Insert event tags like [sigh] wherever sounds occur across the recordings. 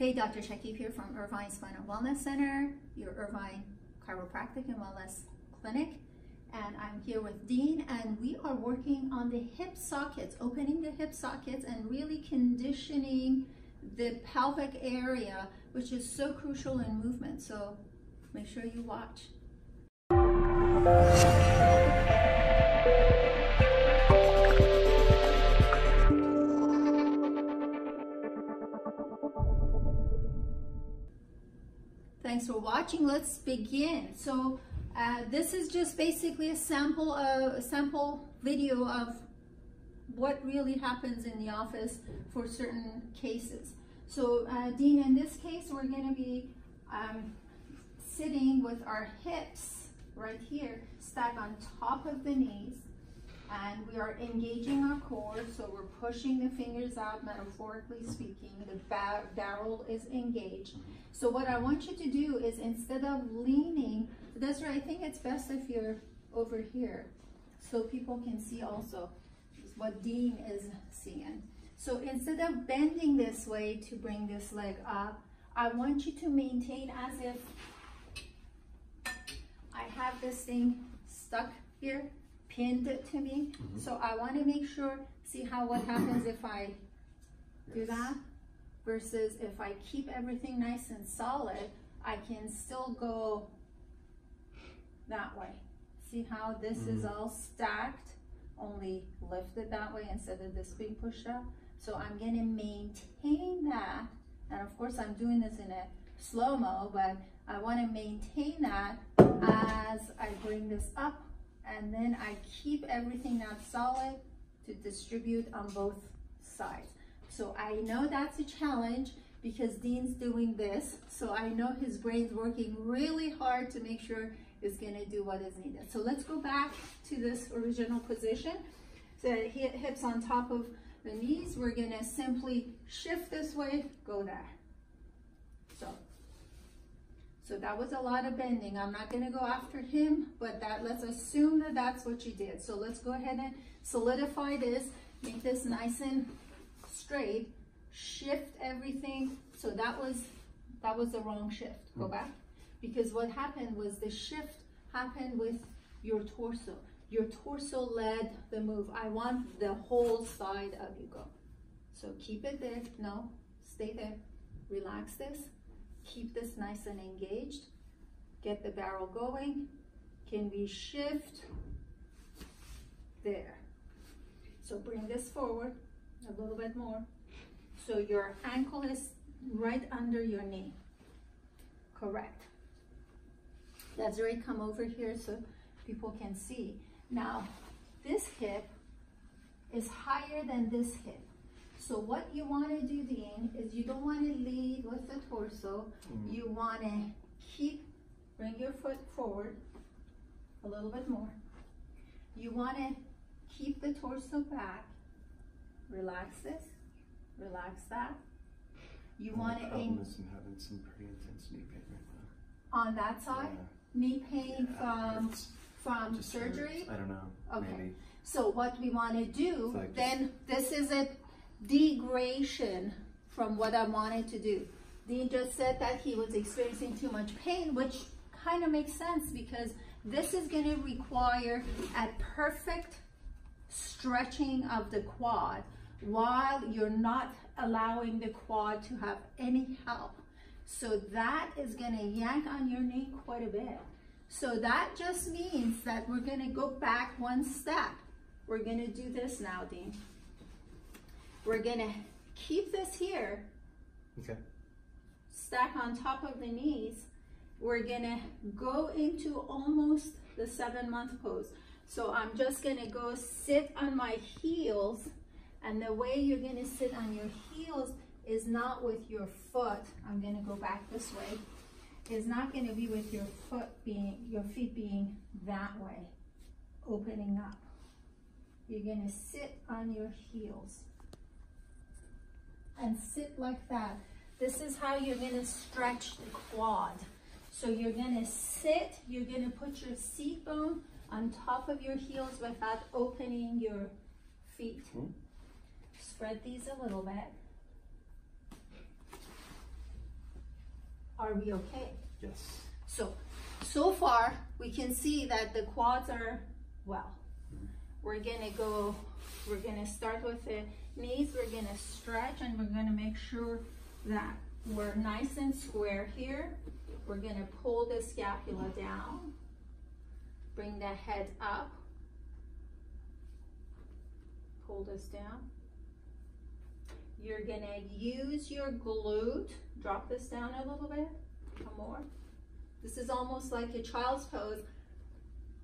Hey, Dr. Shakib here from Irvine Spine and Wellness Center, your Irvine Chiropractic and Wellness Clinic. And I'm here with Dean and we are working on the hip sockets, opening the hip sockets and really conditioning the pelvic area, which is so crucial in movement. So make sure you watch. Thanks for watching. Let's begin. So uh, this is just basically a sample a sample video of what really happens in the office for certain cases. So uh, Dean, in this case, we're going to be um, sitting with our hips right here, stacked on top of the knees, and we are engaging our core. So we're pushing the fingers out, metaphorically speaking. The bar barrel is engaged. So what I want you to do is instead of leaning, that's I think it's best if you're over here so people can see also what Dean is seeing. So instead of bending this way to bring this leg up, I want you to maintain as if I have this thing stuck here, pinned to me. Mm -hmm. So I want to make sure, see how what happens if I yes. do that? versus if I keep everything nice and solid, I can still go that way. See how this mm -hmm. is all stacked, only lifted that way instead of this being pushed up. So I'm gonna maintain that. And of course I'm doing this in a slow-mo, but I wanna maintain that as I bring this up and then I keep everything that solid to distribute on both sides. So I know that's a challenge because Dean's doing this. So I know his brain's working really hard to make sure it's gonna do what is needed. So let's go back to this original position. So hips on top of the knees. We're gonna simply shift this way, go there. So, so that was a lot of bending. I'm not gonna go after him, but that let's assume that that's what you did. So let's go ahead and solidify this, make this nice and straight, shift everything. So that was, that was the wrong shift. Go hmm. back. Because what happened was the shift happened with your torso. Your torso led the move. I want the whole side of you go. So keep it there. No, stay there. Relax this. Keep this nice and engaged. Get the barrel going. Can we shift? There. So bring this forward a little bit more. So your ankle is right under your knee. Correct. That's right, come over here so people can see. Now, this hip is higher than this hip. So what you want to do, Dean, is you don't want to lead with the torso. Mm. You want to keep, bring your foot forward a little bit more. You want to keep the torso back Relax this. Relax that. You want to aim. I'm having some pretty intense knee pain right now. On that side? Yeah. Knee pain yeah, from from surgery? Hurts. I don't know. Okay. Maybe. So what we want to do, like then this is a degradation from what I wanted to do. Dean just said that he was experiencing too much pain, which kind of makes sense because this is going to require a perfect stretching of the quad while you're not allowing the quad to have any help. So that is gonna yank on your knee quite a bit. So that just means that we're gonna go back one step. We're gonna do this now, Dean. We're gonna keep this here. Okay. Stack on top of the knees. We're gonna go into almost the seven month pose. So I'm just gonna go sit on my heels and the way you're gonna sit on your heels is not with your foot. I'm gonna go back this way. Is not gonna be with your foot being, your feet being that way, opening up. You're gonna sit on your heels and sit like that. This is how you're gonna stretch the quad. So you're gonna sit, you're gonna put your seat bone on top of your heels without opening your feet. Mm -hmm spread these a little bit. Are we okay? Yes. So, so far, we can see that the quads are well. We're gonna go, we're gonna start with the knees, we're gonna stretch and we're gonna make sure that we're nice and square here. We're gonna pull the scapula down, bring the head up, pull this down. You're gonna use your glute, drop this down a little bit, come more. This is almost like a child's pose,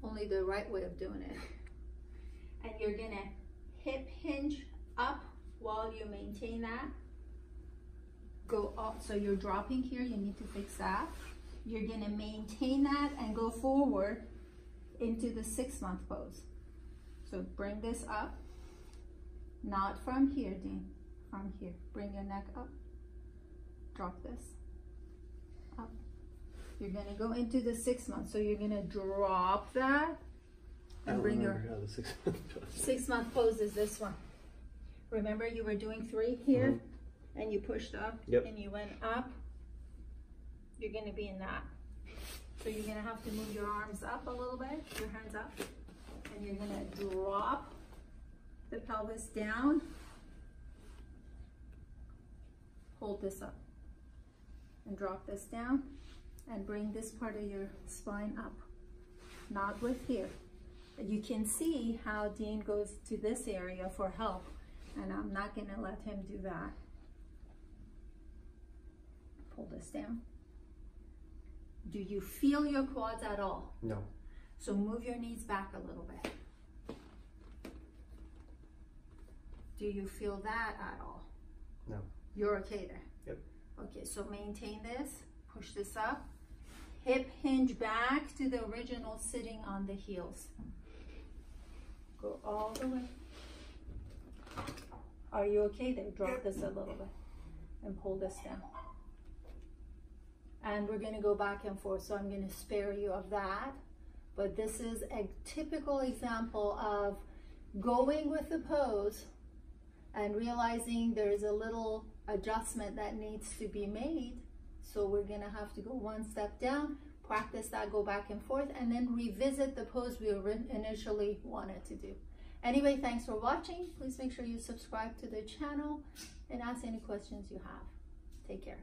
only the right way of doing it. [laughs] And you're gonna hip hinge up while you maintain that. Go up, so you're dropping here, you need to fix that. You're gonna maintain that and go forward into the six month pose. So bring this up, not from here, Dean, from here. Bring your neck up, drop this, up. You're gonna go into the six months, so you're gonna drop that and bring your the six [laughs] month six month pose is this one. Remember you were doing three here mm-hmm. and you pushed up Yep. and you went up. You're gonna be in that. So you're gonna have to move your arms up a little bit, your hands up, and you're gonna drop the pelvis down. Hold this up and drop this down and bring this part of your spine up. Not with here. You can see how Dean goes to this area for help and I'm not gonna let him do that. Pull this down. Do you feel your quads at all? No. So move your knees back a little bit. Do you feel that at all? No. You're okay there? Yep. Okay, so maintain this, push this up. Hip hinge back to the original sitting on the heels. Go all the way. Are you okay there? Drop this a little bit and pull this down. And we're gonna go back and forth, so I'm gonna spare you of that. But this is a typical example of going with the pose and realizing there's a little adjustment that needs to be made. So we're gonna have to go one step down, practice that, go back and forth, and then revisit the pose we initially wanted to do. Anyway, thanks for watching. Please make sure you subscribe to the channel and ask any questions you have. Take care.